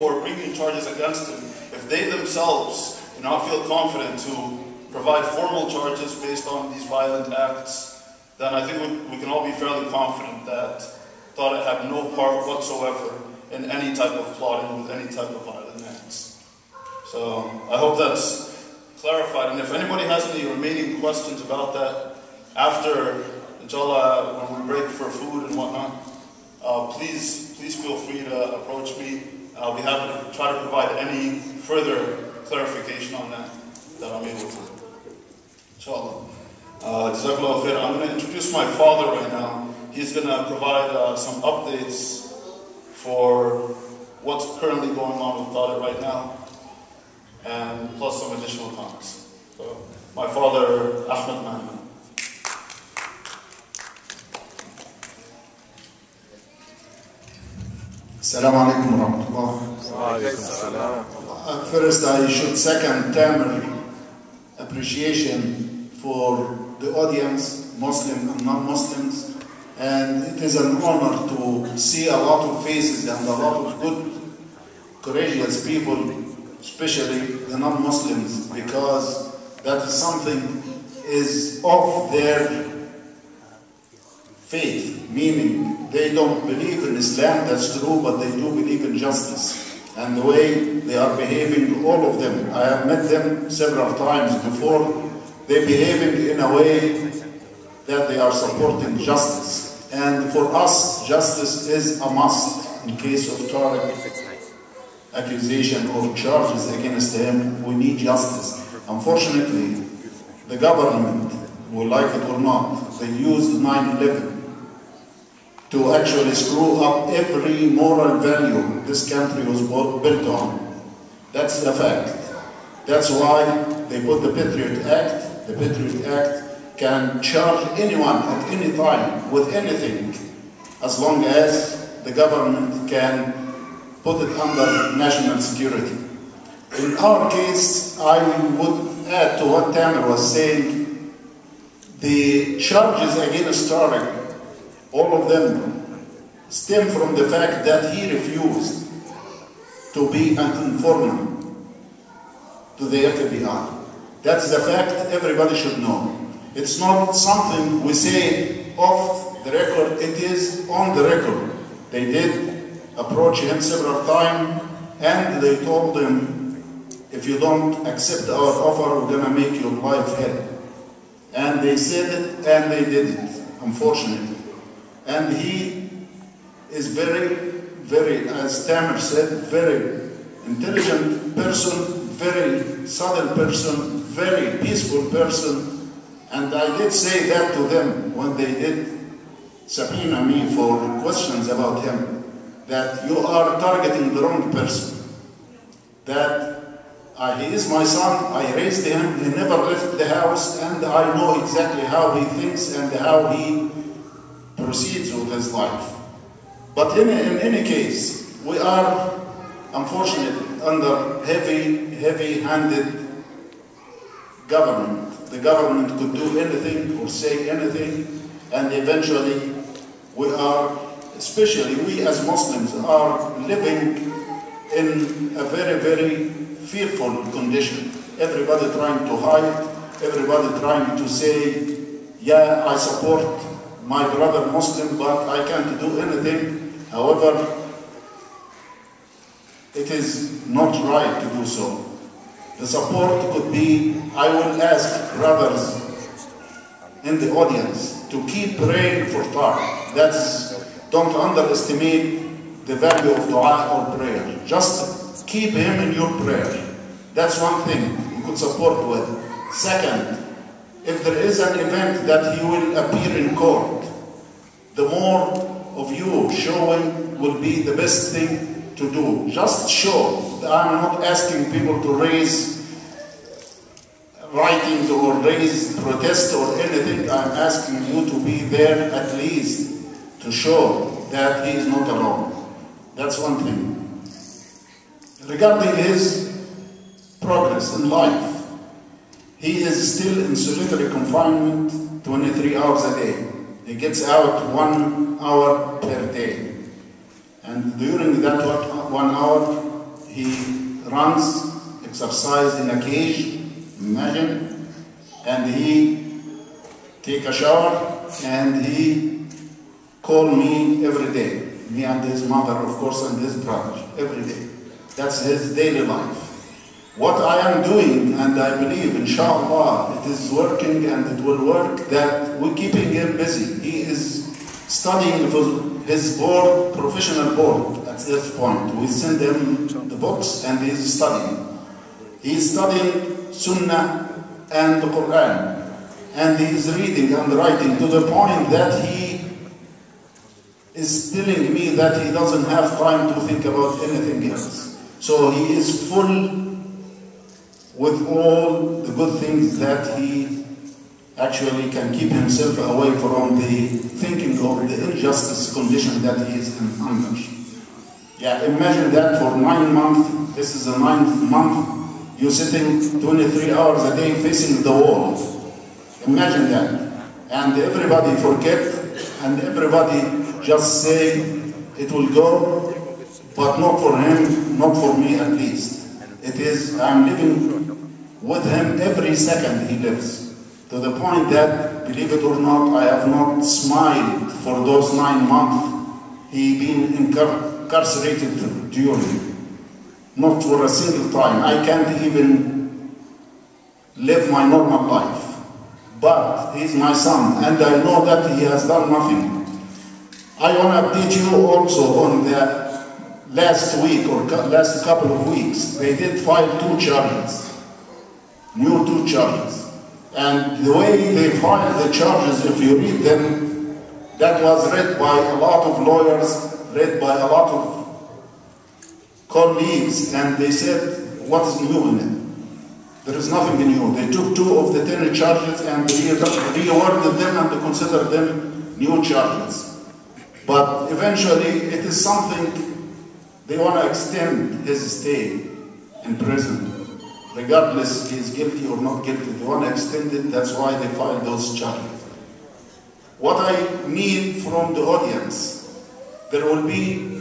who are bringing charges against him, if they themselves do not feel confident to provide formal charges based on these violent acts, then I think we, we can all be fairly confident that Tarek had no part whatsoever in any type of plotting with any type of violent acts. So I hope that's clarified. And if anybody has any remaining questions about that after, inshallah, when we break for food and whatnot, uh, please, please feel free to approach me. I'll be happy to try to provide any further clarification on that that I'm able to. Inshallah. Uh. I'm going to introduce my father right now. He's going to provide uh, some updates for what's currently going on with Tarek right now, and plus some additional comments. So, my father, Ahmed Mehanna. Assalamu alaikum wa rahmatullah. Uh, first, I should second Tamer appreciation for the audience, Muslim and non-Muslims. And it is an honor to see a lot of faces and a lot of good, courageous people, especially the non-Muslims, because that is something is of their faith, meaning they don't believe in Islam, that's true, but they do believe in justice. And the way they are behaving, all of them, I have met them several times before, they're behaving in a way that they are supporting justice. And for us, justice is a must in case of Tarek accusation or charges against him, we need justice. Unfortunately, the government, will like it or not, they used 9-11 to actually screw up every moral value this country was built on. That's the fact. That's why they put the Patriot Act. The Patriot Act can charge anyone at any time with anything as long as the government can put it under national security. In our case, I would add to what Tamer was saying, the charges against Tarek all of them stem from the fact that he refused to be an informant to the FBI. That's the fact everybody should know. It's not something we say off the record, it is on the record. They did approach him several times and they told him, if you don't accept our offer, we're gonna make your life hell. And they said it and they did it, unfortunately. And he is very, very, as Tamer said, very intelligent person, very subtle person, very peaceful person. And I did say that to them when they did subpoena me for questions about him, that you are targeting the wrong person. That uh, he is my son, I raised him, he never left the house, and I know exactly how he thinks and how he proceeds with his life. But in, in any case, we are unfortunately under heavy, heavy-handed government. The government could do anything or say anything, and eventually we are, especially we as Muslims, are living in a very, very fearful condition. Everybody trying to hide, everybody trying to say, yeah, I support my brother Muslim, but I can't do anything. However, it is not right to do so. The support could be, I will ask brothers in the audience to keep praying for Tarek. That's, don't underestimate the value of dua or prayer. Just keep him in your prayer. That's one thing you could support with. Second, if there is an event that he will appear in court, the more of you showing will be the best thing to do. Just show. I'm not asking people to raise writings or raise protest or anything. I'm asking you to be there at least to show that he is not alone. That's one thing. Regarding his progress in life, he is still in solitary confinement 23 hours a day. He gets out one hour per day. And during that one hour, he runs, exercise in a cage, imagine, and he take a shower and he call me every day, me and his mother, of course, and his brother, every day. That's his daily life. What I am doing, and I believe, inshallah, it is working and it will work, that we're keeping him busy. He is studying for his board, professional board, at this point. We send him the books and he's studying. He's studying Sunnah and the Quran. And he is reading and writing to the point that he is telling me that he doesn't have time to think about anything else. So he is full with all the good things that he actually can keep himself away from the thinking of the injustice condition that he is in under. Yeah, imagine that for nine months, this is the ninth month, you're sitting 23 hours a day facing the wall. Imagine that. And everybody forget, and everybody just say, it will go, but not for him, not for me at least. It is, I'm living with him every second he lives. To the point that, believe it or not, I have not smiled for those nine months he been incarcerated during. Not for a single time. I can't even live my normal life. But he's my son, and I know that he has done nothing. I want to update you also on the last week or last couple of weeks. They did file two charges, new two charges. And the way they filed the charges, if you read them, that was read by a lot of lawyers, read by a lot of colleagues, and they said, what is new in it? There is nothing new. They took two of the ten charges and re- reworded them and considered them new charges. But eventually, it is something they want to extend his stay in prison regardless he is guilty or not guilty. They want to extend it, that's why they filed those charges. What I need from the audience, there will be,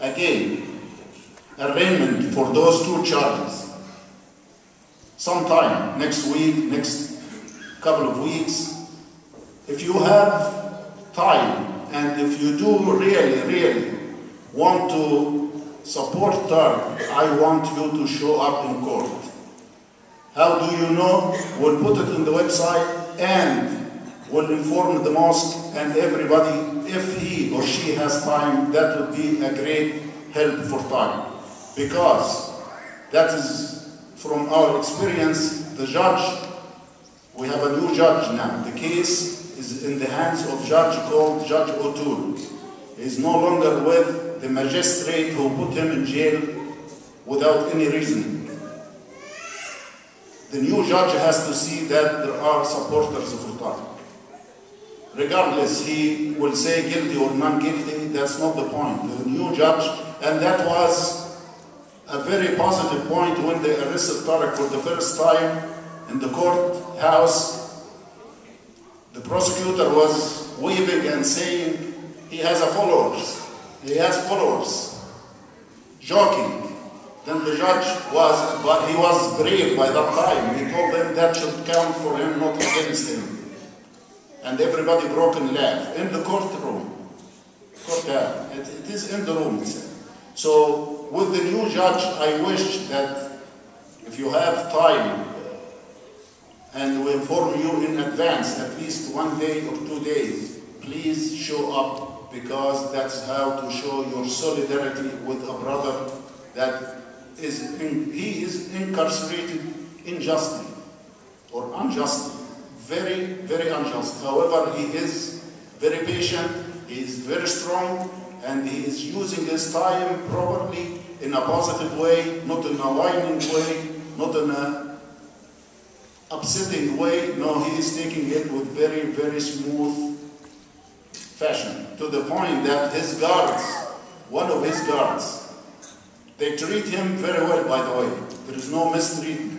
again, arraignment for those two charges. Sometime next week, next couple of weeks. If you have time and if you do really, really want to support her, I want you to show up in court. How do you know? We'll put it in the website and we'll inform the mosque and everybody. If he or she has time, that would be a great help for time. Because that is from our experience, the judge, we have a new judge now. The case is in the hands of judge called Judge O'Toole. He's no longer with the magistrate who put him in jail without any reason. The new judge has to see that there are supporters of Rutar. Regardless, he will say guilty or non guilty, that's not the point. The new judge, and that was a very positive point when they arrested Tarek for the first time in the courthouse. The prosecutor was waving and saying, he has a followers. He has followers. Joking. Then the judge was, but he was brave by that time. He told them that should count for him, not against him. And everybody broke and laughed in the courtroom. Court, yeah, it, it is in the room. So with the new judge, I wish that if you have time, and we inform you in advance, at least one day or two days, please show up because that's how to show your solidarity with a brother that is in, he is incarcerated unjustly or unjustly, very very unjust. However, he is very patient, he is very strong, and he is using his time properly in a positive way, not in a whining way, not in a upsetting way. No, he is taking it with very very smooth fashion to the point that his guards, one of his guards, they treat him very well, by the way. There is no mystery